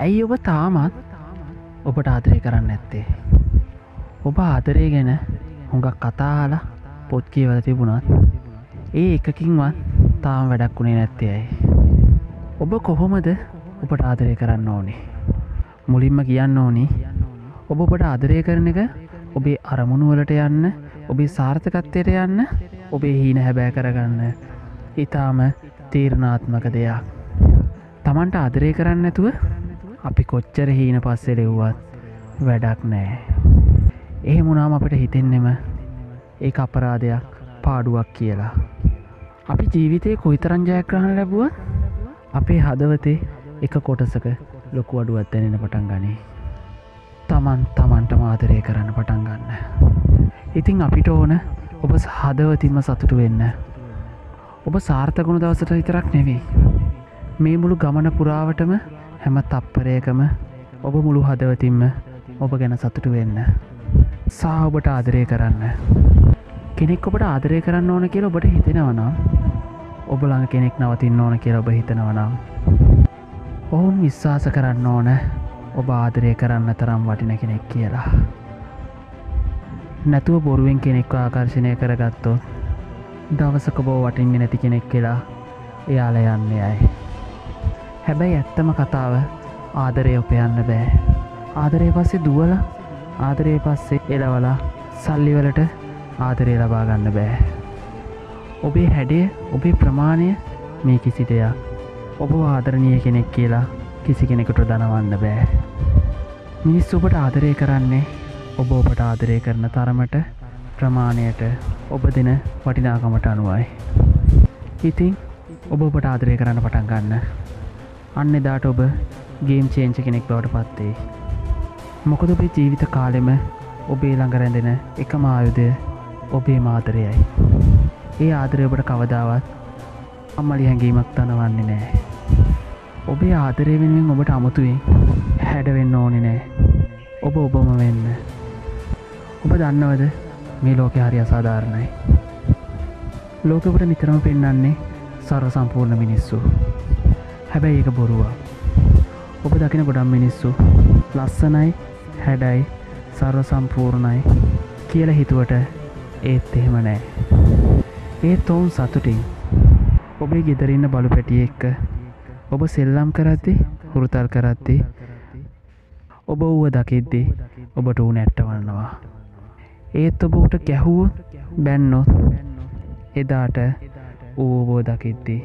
ඇයි ඔබ තාමත් ඔබට ආදරය කරන්න ඇත්තේ ඔබ ආදරය ගැන හොඟක් කතාලා පොත් කියවල තිබුණත් ඒ එකකින්වත් තාම වැඩක් වුණේ නැත්තේයි ඔබ කොහොමද ඔබට ආදරය කරන්න ඕනේ? මුලින්ම කියන්න ඕනි ඔබ ඔබට ආදරය කරන එක ඔබේ අරමුණුවලට යන්න ඔබේ සාර්ථකත්වයට යන්න ඔබේ හීන හැබෑ කරගන්න. ඉතාම තීරණාත්මක දෙයක්. තමන්ට ආදරය කරන්න ඇතුව අපි කොච්චර හීන පස්සෙ ලෙව්වත් වැඩක් නෑ ඒ මුණාම අපට හිතෙන්නෙම ඒ අපරාධයක් පාඩුවක් කියලා. අපි ජීවිතය කොයිතරංජයක්‍රහණ ලැබුව අපේ හදවතේ එක කොටසක ලොකු අඩුවත් දැනෙන පටන් ගනේ. තමන් තමන්ට මාතරය කරන්න පටන් ගන්න. ඉතිං අපිට ඕන ඔබ හදවතින්ම සතුටු වෙන්න. ඔබ සාර්ථකුණු දවසට විතරක් නෙවෙයි. මේ මුළු ගමන පුරාවටම හැම තප්පරයකම ඔබ මුළු හදවතින්ම ඔබ ගැන සතුටු වෙන්න. සා ඔබට ආදරය කරන්න. කෙනෙක් ඔබට ආදරය කරන්න ඕන කියල ඔබට හිතෙනවනම් ඔබ ළඟ කෙනෙක් නවතින්න ඕන කියල ඔබ හිතනවනම් ඔවුන් විශ්වාස කරන්න ඕන ඔබ ආදරය කරන්න තරම් වටින කෙනෙක් කියලා. නැතුව බොරුවෙන් කෙනෙක්ව ආකර්ශණය කරගත්තොත් දවසක බෝ වටින්න නැති කෙනෙක් කියලා එයාල යන්න අයි හැබැයි ඇත්තම කතාව ආදරය උපයන්න බෑ. ආදරය පස්සේ දුවල ආදරය පස්සේ එලවලා සල්ලිවලට ආදරය ලබා ගන්න බෑ. ඔබේ හැඩේ ඔබේ ප්‍රමාණය මේ කිසි දෙයක්. ඔබ ආදරණය කෙනෙක් කියලා කිසි කෙනෙකුට දනවන්න බෑ. මිනිස් ඔබට ආදරය කරන්නේ ඔබ ඔබට ආදරය කරන තරමට ප්‍රමාණයට ඔබ දෙන වටිනාකමට අනුවයි. ඉතින් ඔබ ඔබට ආදරය කරන්න පටන් ගන්න. අන්න එදාට ඔබ ගේම් චේංච කෙනෙක් බවට පත්තේ මොකද ඔබේ ජීවිත කාලෙම ඔබේ ළඟ රැඳෙන එක මායුදය ඔබේ මාතරයයි ඒ ආදරය ඔබට කවදාවත් අම්මලි හැඟීමක් තනවන්නේ නෑ ඔබේ ආදරය වෙනුවෙන් ඔබට අමුතුවෙන් හැඩවෙන්න ඕනෙ නෑ ඔබ ඔබම වෙන්න. ඔබ දන්නවද මේ ලෝක හරි අසාධාරණයි? ලෝකපට නිතරම පෙන්නන්නේ සර්ව සම්පූර්ණ මිනිස්සු. හැබැයි ඒක බොරුවා ඔබ දකින ගොඩම් මිනිස්සු ලස්සනයි හැඩයි සර්ව සම්පූර්ණයි කියල හිතුවට ඒත් එහෙම නෑ. ඒත් ඔවුන් සතුටින් ඔබේ ගෙදරන්න බලු පැටිය එක්ක ඔබ සෙල්ලම් කරද්දි හුරුතල් කරද්දි ඔබ වුව දකිද්දි ඔබට වූ නැට්ටවන්නවා. ඒත් ඔබට ගැහුවොත් බැන්නොත් එදාට ඌබෝ දකිද්දි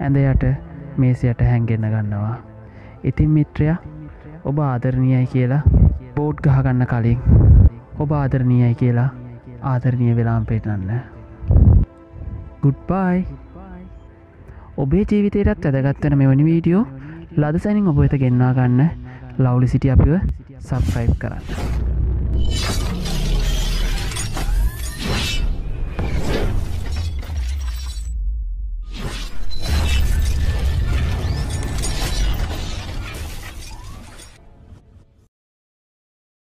ඇඳ යට මේසයට හැන්ගෙන්න්න ගන්නවා. ඉතින් මිත්‍රය ඔබ ආදරණයයි කියලා බෝඩ් ගහගන්න කලින් ඔබ ආදරණයයි කියලා ආදරණය වෙලාම් පෙටන්න ගුඩ්බයි ඔබේ ජීවිතයටත් ඇදගත්වන මෙවැනි වීඩියෝ ලද සැනින් ඔබ වෙත ගෙන්වා ගන්න ලව්ලි සිටි අපිව සබ්ස්ක්‍රයිබ් කරන්න.